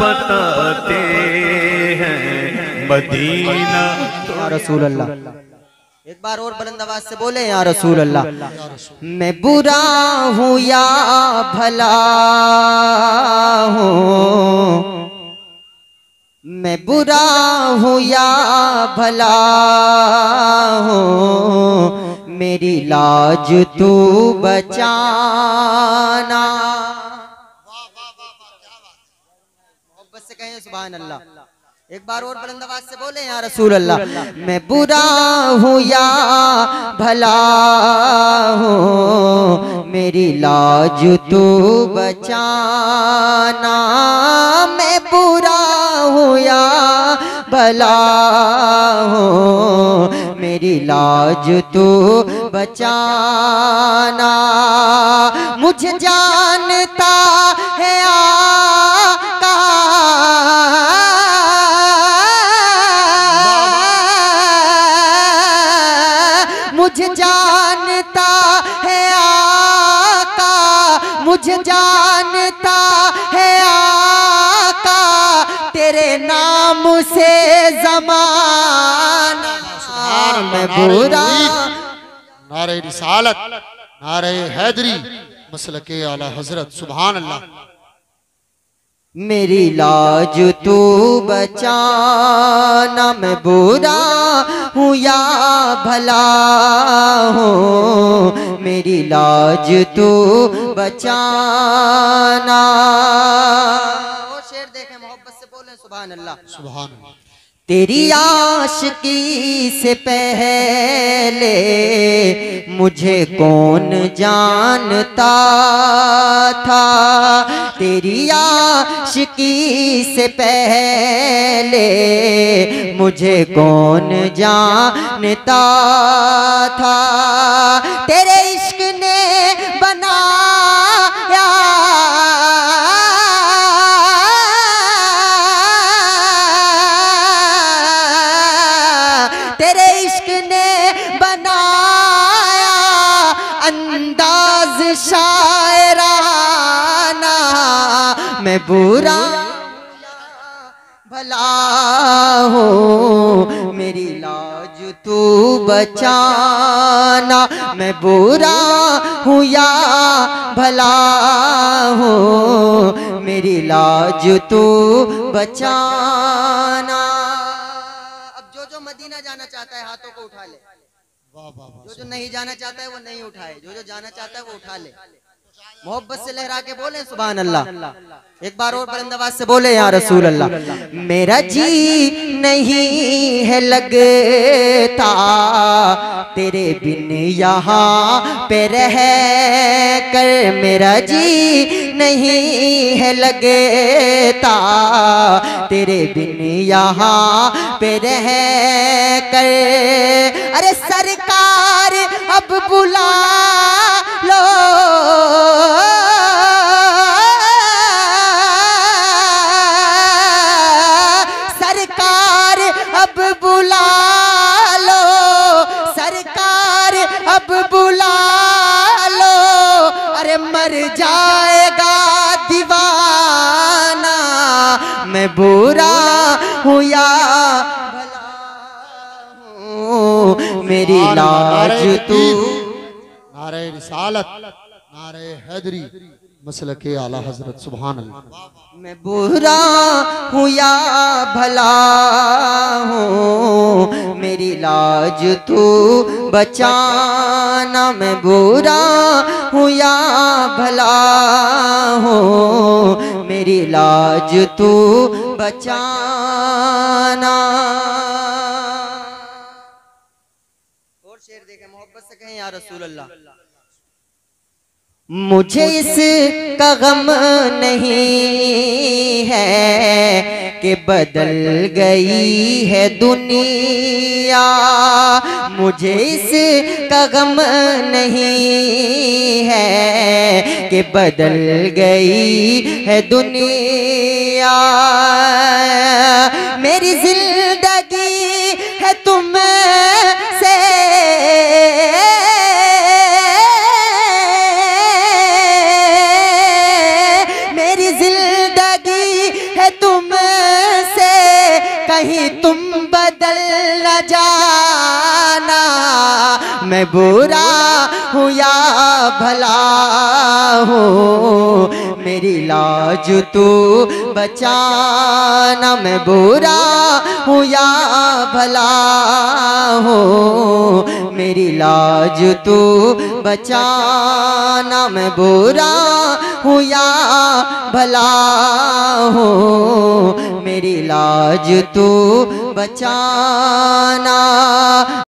बताते हैं मदीना। रसूल अल्लाह एक बार और बुलंद आवाज़ से बोले, या रसूल अल्लाह मैं बुरा हूँ या भला हूँ? मैं बुरा हूँ या भला हूँ? मेरी लाज तू बचाना मोहब्बत से कहें सुबहान अल्लाह एक बार और बुलंद आवाज़ से बोले या रसूल अल्लाह मैं बुरा हूँ या भला हूँ? मेरी लाज तू बचाना। मैं बुरा हूँ या भला हूँ? मेरी लाज तू बचाना। मुझे जानता है आका मुझे जानता है आका तेरे नाम से जमाना। मैं बुरा। नारे रिसालत नारे हैदरी मसल के आला हज़रत सुबहान अल्लाह। मेरी लाज तू बचाना मैं बुरा हूँ या भला हूँ मेरी लाज तू बचाना। और शेर देखें मोहब्बत से बोले सुबहान अल्लाह अल्लाह तेरी आशिकी से पहले मुझे कौन जानता था? तेरी आशिकी से पहले मुझे कौन जानता था? तेरे इश्क ने बनाया तेरे इश्क ने मैं बुरा भला हो मेरी लाज तू बचाना। मैं बुरा हूँ या भला हो मेरी लाज तू बचाना। अब जो जो मदीना जाना चाहता है हाथों को उठा ले। वाह वाह वाह जो जो नहीं जाना चाहता है वो नहीं उठाए। जो जो जाना चाहता है वो उठा ले। मोहब्बत से लहरा के बोले सुबह अल्लाह एक बार और आवाज़ से बोले या रसूल अल्लाह मेरा जी नहीं है लगता। तेरे बिन यहाँ पे रह कर मेरा जी नहीं है लगता। तेरे बिन यहाँ पे रह कर। अरे सरकार अब बुला अरे मर जाएगा दीवाना। मैं बुरा हूँ या भला मेरी लाज तू। नारे रिसालत नारे हैदरी मसल के आला हज़रत सुबहान अल्लाह। मैं बुरा हूँ या भला लाज तू बचाना, मैं बुरा हूँ या भला हूँ? मेरी लाज तू बचाना। और शेर देखे, मोहब्बत से कहें, या रसूल अल्लाह मुझे इस का गम नहीं है कि बदल गई है दुनिया। मुझे इस कगम गम नहीं है कि बदल गई है दुनिया। मेरी ज़िंदगी न मैं बुरा हूँ या भला हूँ? मेरी लाज तू बचाना। मैं बुरा हूँ या भला हूँ? मेरी लाज तू बचाना। मैं बुरा हूँ भला हो मेरी लाज तू बचाना।